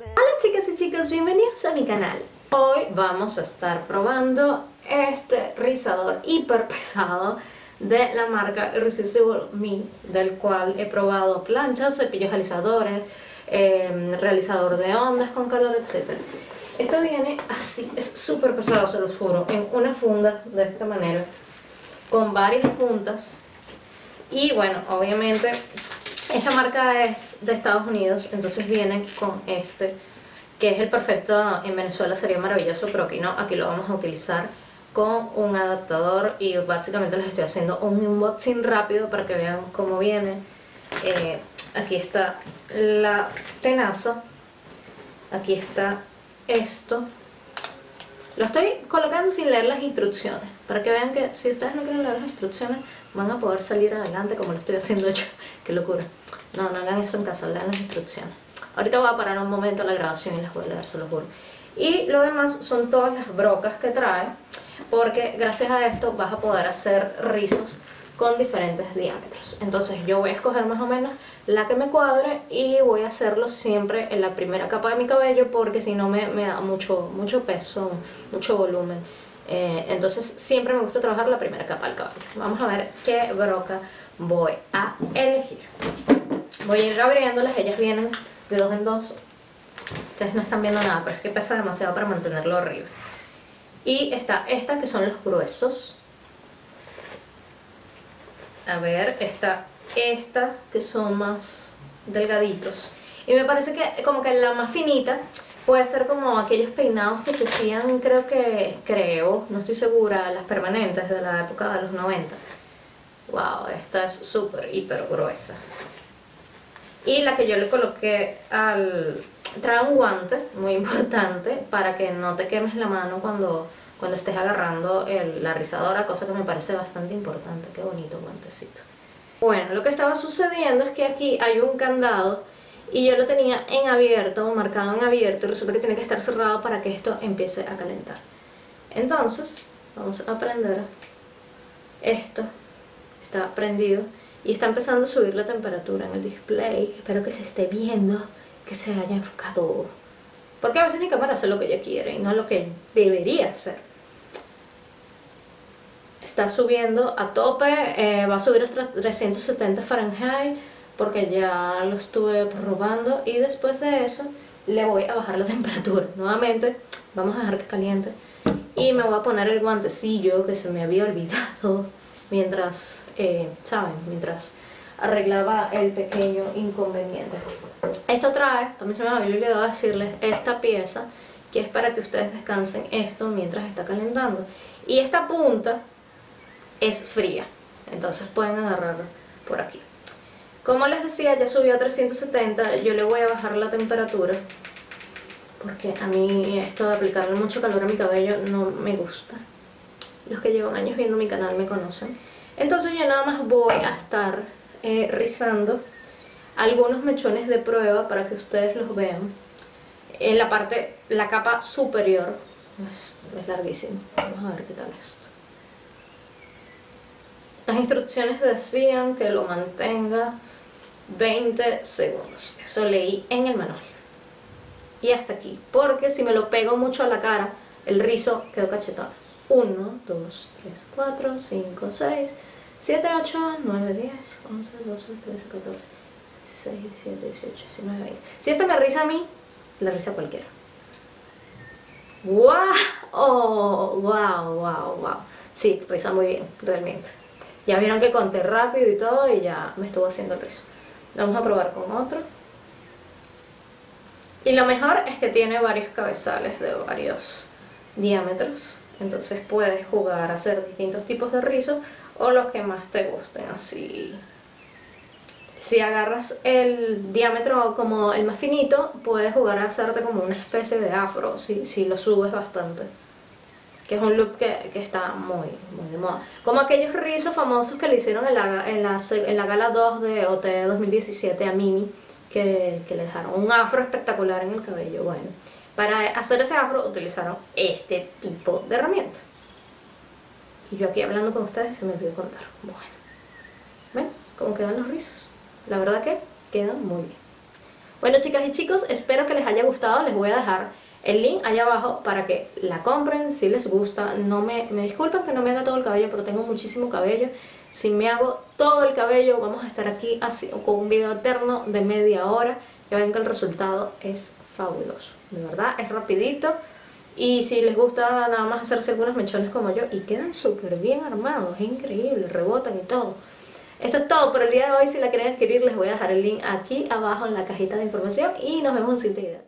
Hola chicas y chicos, bienvenidos a mi canal. Hoy vamos a estar probando este rizador hiper pesado de la marca Irresistible Me, del cual he probado planchas, cepillos alisadores, eh, realizador de ondas con calor, etc. Esto viene así, es súper pesado, se los juro, en una funda de esta manera, con varias puntas. Y bueno, obviamente esta marca es de Estados Unidos, entonces viene con este, que es el perfecto en Venezuela, sería maravilloso, pero aquí no, aquí lo vamos a utilizar con un adaptador y básicamente les estoy haciendo un unboxing rápido para que vean cómo viene. Eh, aquí está la tenaza, aquí está esto. Lo estoy colocando sin leer las instrucciones, para que vean que si ustedes no quieren leer las instrucciones, van a poder salir adelante como lo estoy haciendo yo. Qué locura. No, no hagan eso en casa, lean las instrucciones. Ahorita voy a parar un momento la grabación y les voy a leer, se lo juro. Y lo demás son todas las brocas que trae, porque gracias a esto vas a poder hacer rizos con diferentes diámetros. Entonces yo voy a escoger más o menos la que me cuadre y voy a hacerlo siempre en la primera capa de mi cabello porque si no me, da mucho, mucho peso, mucho volumen. Eh, entonces siempre me gusta trabajar la primera capa del cabello. Vamos a ver qué broca voy a elegir. Voy a ir abriéndolas, ellas vienen de dos en dos. Ustedes no están viendo nada, pero es que pesa demasiado para mantenerlo arriba. Y está esta que son los gruesos. A ver, está esta que son más delgaditos. Y me parece que como que la más finita puede ser como aquellos peinados que se hacían, creo que, creo, no estoy segura, las permanentes de la época de los 90. Wow, esta es súper, hiper gruesa. Y la que yo le coloqué al... Trae un guante, muy importante, para que no te quemes la mano cuando, cuando estés agarrando el, la rizadora, cosa que me parece bastante importante. Qué bonito guantecito. Bueno, lo que estaba sucediendo es que aquí hay un candado y yo lo tenía en abierto, marcado en abierto, y resulta que tiene que estar cerrado para que esto empiece a calentar. Entonces, vamos a prender esto, está prendido y está empezando a subir la temperatura en el display. Espero que se esté viendo, que se haya enfocado. Porque a veces mi cámara hace lo que ella quiere y no lo que debería hacer. Está subiendo a tope, eh, va a subir hasta 370 Fahrenheit porque ya lo estuve probando y después de eso le voy a bajar la temperatura. Nuevamente vamos a dejar que caliente y me voy a poner el guantecillo que se me había olvidado mientras, eh, ¿saben? Mientras arreglaba el pequeño inconveniente. Esto trae, también se me había olvidado decirles, esta pieza que es para que ustedes descansen esto mientras está calentando. Y esta punta es fría, entonces pueden agarrarlo por aquí. Como les decía, ya subió a 370, yo le voy a bajar la temperatura porque a mí esto de aplicarle mucho calor a mi cabello no me gusta. Los que llevan años viendo mi canal me conocen. Entonces yo nada más voy a estar eh, rizando algunos mechones de prueba para que ustedes los vean. En la parte, la capa superior, es, es larguísimo, vamos a ver qué tal esto. Las instrucciones decían que lo mantenga 20 segundos. Eso leí en el manual. Y hasta aquí. Porque si me lo pego mucho a la cara, el rizo quedó cachetado. 1, 2, 3, 4, 5, 6, 7, 8, 9, 10, 11, 12, 13, 14, 16, 17, 18, 19, 20. Si esto me riza a mí, le riza a cualquiera. ¡Wow! ¡Wow! ¡Wow! ¡Wow! Sí, riza muy bien, realmente. Ya vieron que conté rápido y todo y ya me estuvo haciendo el rizo. Vamos a probar con otro. Y lo mejor es que tiene varios cabezales de varios diámetros. Entonces puedes jugar a hacer distintos tipos de rizos o los que más te gusten, así. Si agarras el diámetro como el más finito, puedes jugar a hacerte como una especie de afro, si, si lo subes bastante. Que es un look que, que está muy, muy de moda. Como aquellos rizos famosos que le hicieron en la, en la, en la gala 2 de OT 2017 a Mimi, que, que le dejaron un afro espectacular en el cabello. Bueno, para hacer ese afro utilizaron este tipo de herramienta. Y yo aquí hablando con ustedes se me olvidó cortar. Bueno, ¿ven cómo quedan los rizos? La verdad que quedan muy bien. Bueno chicas y chicos, espero que les haya gustado. Les voy a dejar el link allá abajo para que la compren si les gusta. No me, me que no me haga todo el cabello, pero tengo muchísimo cabello. Si me hago todo el cabello, vamos a estar aquí así, con un video eterno de media hora. Ya ven que el resultado es fabuloso. De verdad, es rapidito. Y si les gusta nada más hacerse algunos mechones como yo, y quedan súper bien armados, es increíble, rebotan y todo. Esto es todo por el día de hoy. Si la quieren adquirir, les voy a dejar el link aquí abajo en la cajita de información y nos vemos en siguiente video.